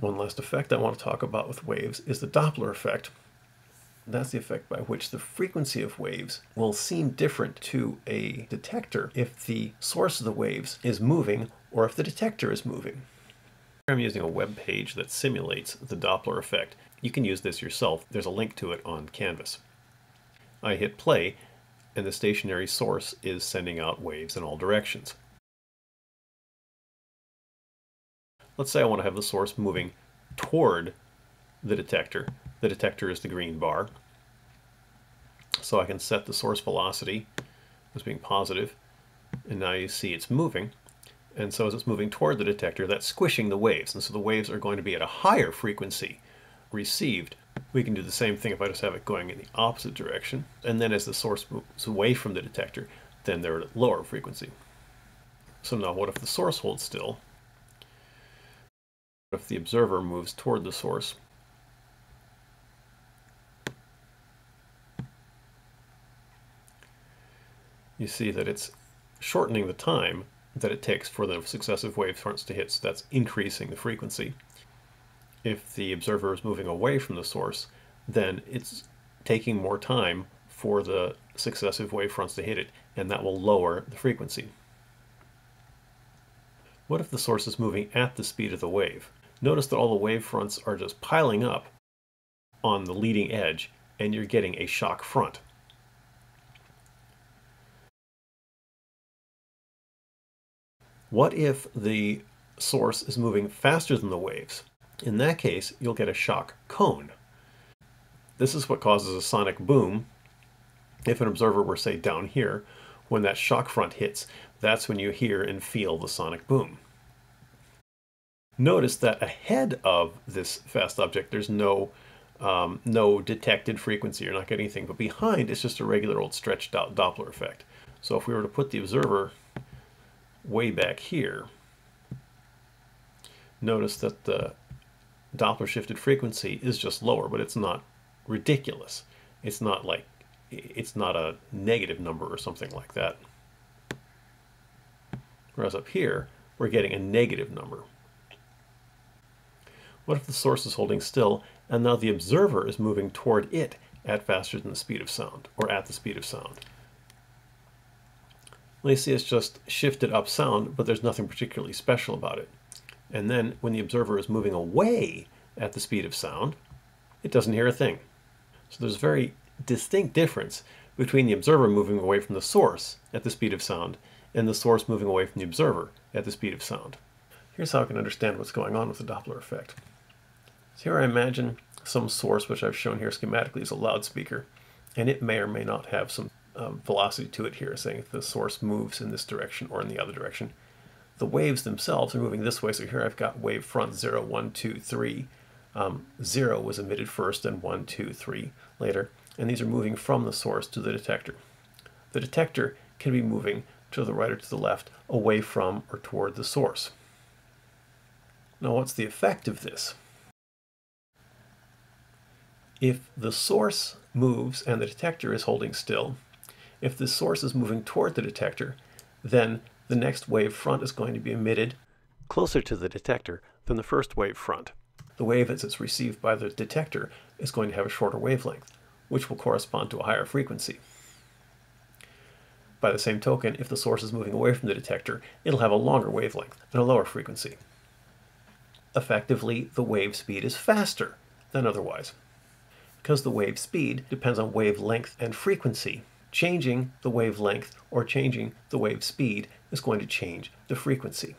One last effect I want to talk about with waves is the Doppler effect. That's the effect by which the frequency of waves will seem different to a detector if the source of the waves is moving or if the detector is moving. I'm using a web page that simulates the Doppler effect. You can use this yourself. There's a link to it on Canvas. I hit play and the stationary source is sending out waves in all directions. Let's say I want to have the source moving toward the detector. The detector is the green bar. So I can set the source velocity as being positive, and now you see it's moving. And so as it's moving toward the detector, that's squishing the waves. And so the waves are going to be at a higher frequency received. We can do the same thing if I just have it going in the opposite direction. And then as the source moves away from the detector, then they're at a lower frequency. So now what if the source holds still? If the observer moves toward the source? You see that it's shortening the time that it takes for the successive wave fronts to hit, so that's increasing the frequency. If the observer is moving away from the source, then it's taking more time for the successive wave fronts to hit it, and that will lower the frequency. What if the source is moving at the speed of the wave? Notice that all the wave fronts are just piling up on the leading edge, and you're getting a shock front. What if the source is moving faster than the waves? In that case, you'll get a shock cone. This is what causes a sonic boom. If an observer were, say, down here, when that shock front hits, that's when you hear and feel the sonic boom. Notice that ahead of this fast object, there's no um, no detected frequency. You're not getting anything. But behind, it's just a regular old stretched out Doppler effect. So if we were to put the observer way back here, notice that the Doppler shifted frequency is just lower, but it's not ridiculous. It's not like, it's not a negative number or something like that. Whereas up here, we're getting a negative number. What if the source is holding still and now the observer is moving toward it at faster than the speed of sound, or at the speed of sound? Well, you see it's just shifted up sound, but there's nothing particularly special about it. And then when the observer is moving away at the speed of sound, it doesn't hear a thing. So there's a very distinct difference between the observer moving away from the source at the speed of sound and the source moving away from the observer at the speed of sound. Here's how I can understand what's going on with the Doppler effect. So here I imagine some source, which I've shown here schematically as a loudspeaker, and it may or may not have some um, velocity to it here, saying if the source moves in this direction or in the other direction. The waves themselves are moving this way, so here I've got wave front 0, 1, 2, 3. Um, 0 was emitted first and 1, 2, 3 later, and these are moving from the source to the detector. The detector can be moving to the right or to the left, away from or toward the source. Now what's the effect of this? If the source moves and the detector is holding still, if the source is moving toward the detector, then the next wave front is going to be emitted closer to the detector than the first wave front. The wave as it's received by the detector is going to have a shorter wavelength, which will correspond to a higher frequency. By the same token, if the source is moving away from the detector, it'll have a longer wavelength and a lower frequency. Effectively, the wave speed is faster than otherwise. Because the wave speed depends on wavelength and frequency, changing the wavelength or changing the wave speed is going to change the frequency.